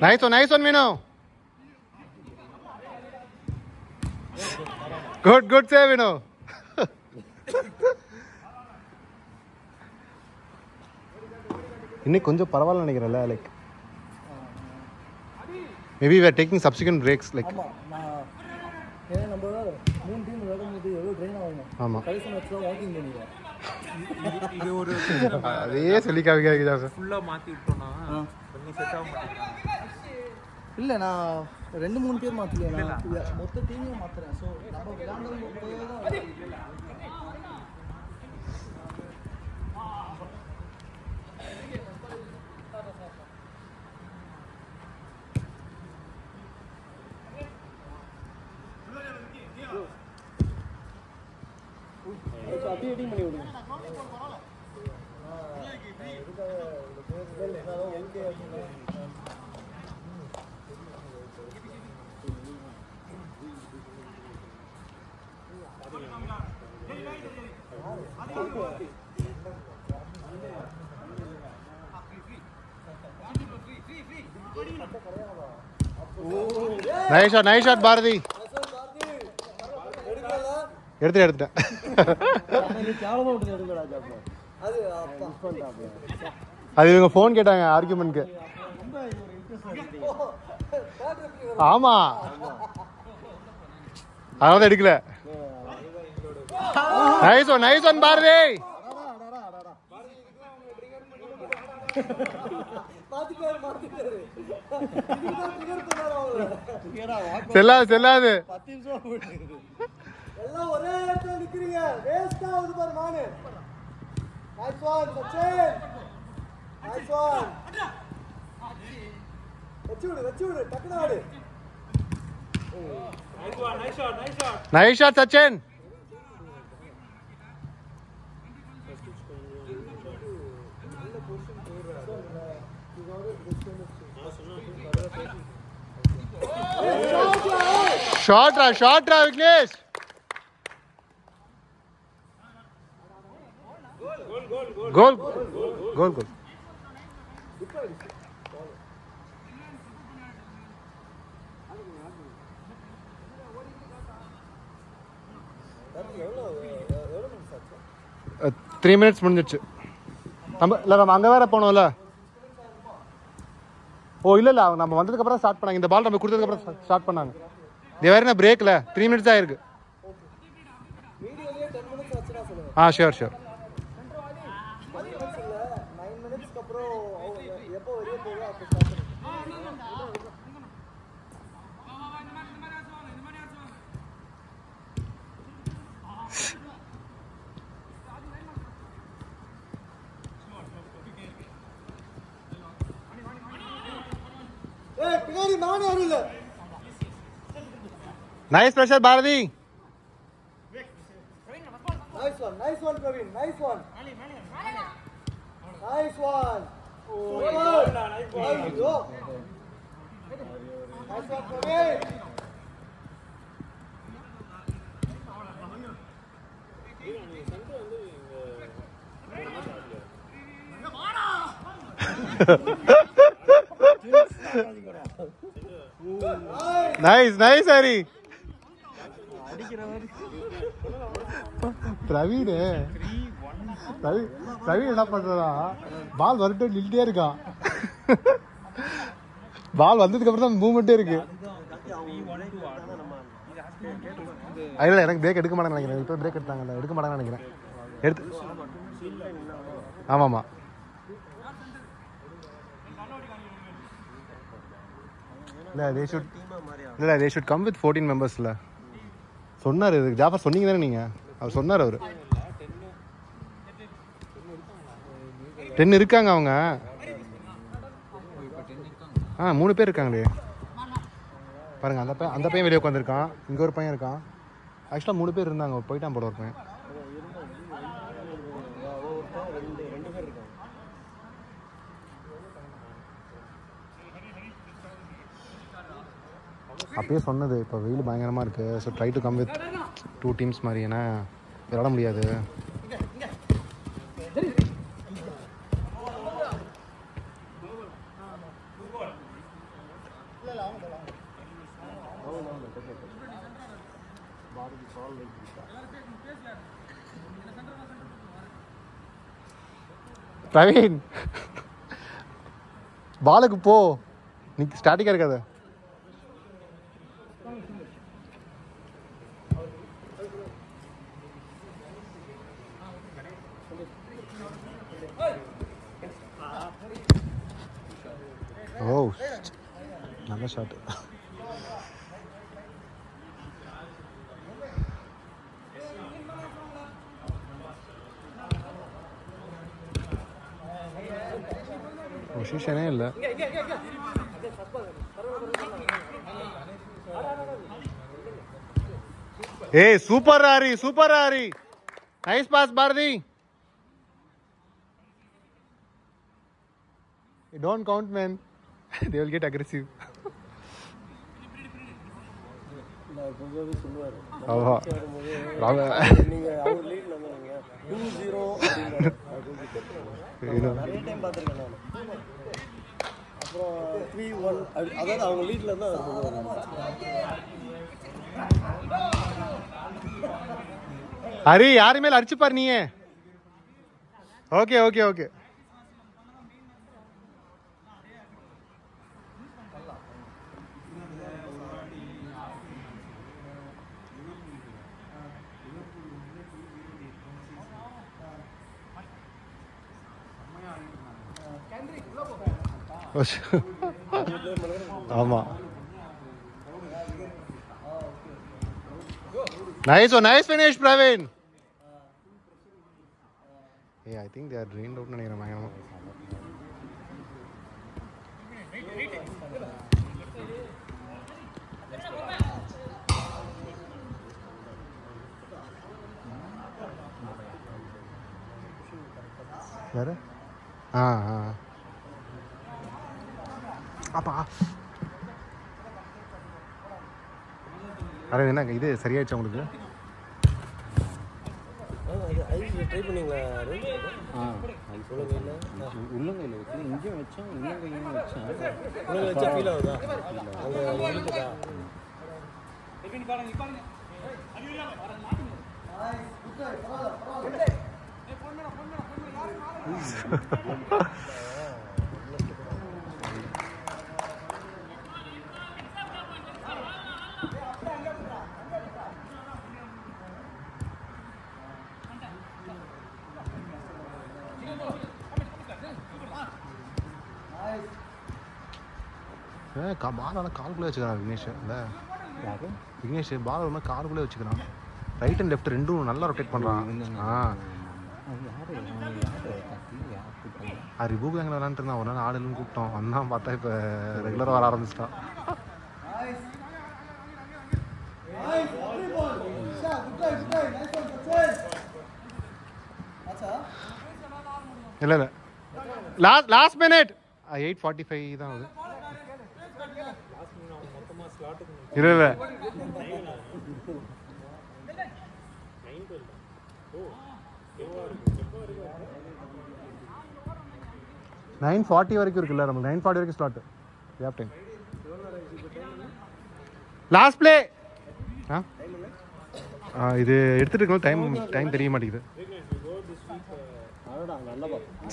Nice one! Nice one, one good good save you இன்னைக்கு கொஞ்சம் பரவாயில்ல நினைக்கிறேன்ல like maybe we're taking subsequent breaks like ஆமாம் அதே சொல்லி காமிக்காதீங்க சார். ஃபுல்லாக மாற்றி விட்டோம்னா செட் ஆக மாட்டேங்குது. இல்லை நான் ரெண்டு மூணு பேர் மாற்றலையே நான் மொத்த டீமையும் மாற்றுறேன் ஸோ நம்ம விளையாடும் விடுங்க nice shot nice shot Bharati எடுத்துட்டு எடுத்துட்டேன் அது இவங்க ஃபோன் கேட்டாங்க ஆர்குமெண்ட்க்கு ஆமா. அதனால எடுக்கல. Nice one nice one Bharathi. மாத்திட்டாரு மாத்திட்டாரு இதுதான் clear செல்லாது செல்லாது. வேஸ்ட் ஆகுது பாரு மானு nice one Sachin nice one வச்சு விடு வச்சு விடு டக்குனு ஆடு நைஸ் ஷாட் சச்சின் ஷாட்ரா ஷாட்ரா Vignesh goal goal goal three minutes முடிஞ்சிடுச்சு. நம்ம இல்லை நம்ம அங்கே வேற போனோம்ல. ஓ இல்லை இல்லை நம்ம வந்ததுக்கப்புறம் ஸ்டார்ட் பண்ணாங்க. இந்த பால் நம்ம கொடுத்ததுக்கப்புறம் ஸ்டார்ட் பண்ணாங்க. இது வேற என்ன பிரேக்கில் த்ரீ மினிட்ஸ் சொல்லுங்க. ஆ sure sure Nice pressure, Bharati. Nice one, nice one, Praveen. Nice one. Nice one. Oh, nice one. Nice one, Praveen. Nice nice Hari Praveen. Praveen என்ன பண்றா பால் வரட்டும் நின்றுட்டே இருக்கான். பால் வந்ததுக்கு அப்புறம் தான் மூவ்மெண்ட்டே இருக்கு. இல்ல எனக்கு பிரேக் எடுக்க மாட்டேன்னு நினைக்கிறேன். இப்போ பிரேக் எடுத்தாங்கல்ல. எடுக்க மாட்டாங்கன்னு நினைக்கிறேன். எடுத்து ஆமாமா இல்ல தே ஷுட் இல்ல they should come with fourteen மெம்பர்ஸ்ல சொன்னார் இது ஜாஃபர் சொன்னீங்க தானே நீங்க? அவர் சொன்னார் அவர். டென் இருக்காங்க அவங்க. ஆ மூணு பேர் இருக்காங்களே. பாருங்க அந்த பையன் அந்த பையன் வெளியே உட்காந்துருக்கான் இங்க ஒரு பையன் இருக்கான். ஆக்சுவலாக மூணு பேர் இருந்தாங்க. போயிட்டான் போல ஒரு பையன் ரெண்டு ரெண்டு பேர் இருக்காங்க அப்பயே சொன்னது இப்போ வெயில் பயங்கரமாக இருக்குது so try to come with two teams மாதிரி. ஏன்னா விளாட முடியாது. பிரவீன்! பாலுக்கு போ. நீ ஸ்டாட்டிக்காக இருக்காது. ஓ நல்ல ஷாட் பொசிஷனே இல்லை ए सुपर आ रही सुपर आ रही nice pass Bharati don't count man they will get aggressive அப்புறம் த்ரீ ஒன் அதாவது அவங்க லீட்ல தான் அவர் சொல்லுவார் ஹரி யாரு மேல அடிச்சு பாரு நீ ஓகே ஓகே ஓகே ஆமா. Nice nice finish Praveen uh I think they're drained out நினைக்கிறேன் பயங்கரமா. யாரு? ஆ ஆ. அப்பா அரே என்ன இது சரியாயிடுச்சா உங்களுக்கு? ஐஸ் உள்ளங்கையில் வச்சு இங்கேயும் வச்சேன் உள்ளங்கையும் வச்சேன் வச்சா ஃபீல் ஆகுதா ஏ கா பால் ஆனால் கால்குள்ளே வச்சுக்கிறான் விக்னேஷ். இல்லை விக்னேஷ் பால் மாதிரி கால்குள்ளே வச்சுக்கிறான். ரைட் அண்ட் லெஃப்ட் ரெண்டும் நல்லா ரொட்டேட் பண்ணுறான் ஆ. அது ரிபூக் எங்கே விளாண்டுட்டு இருந்தான். ஒரு நாள் ஆடுன்னு கூப்பிட்டோம். வந்தான் பார்த்தா இப்போ ரெகுலராக வர ஆரம்பிச்சிட்டான். இல்லை இல்லை. Last last minute eight forty five தான் ஆகுது இல்லை இல்லை நைன் ஃபார்ட்டி வரைக்கும் இருக்குல்ல நம்ம நைன் ஃபார்ட்டி வரைக்கும் slot gap time last play ஆ இது எடுத்துட்டு இருக்கோம் டைம் டைம் தெரிய மாட்டேங்குது.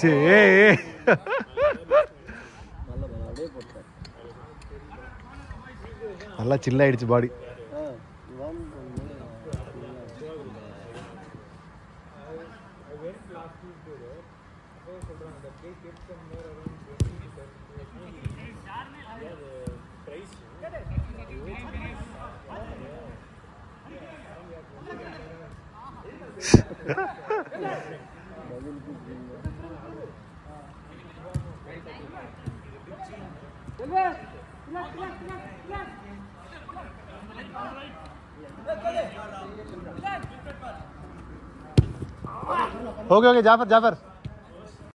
சே. நல்ல பால் அப்படியே போட்டேன் நல்லா சில் ஆயிடுச்சு பாடி yes. हो गया हो गया जाफ़र जाफ़र।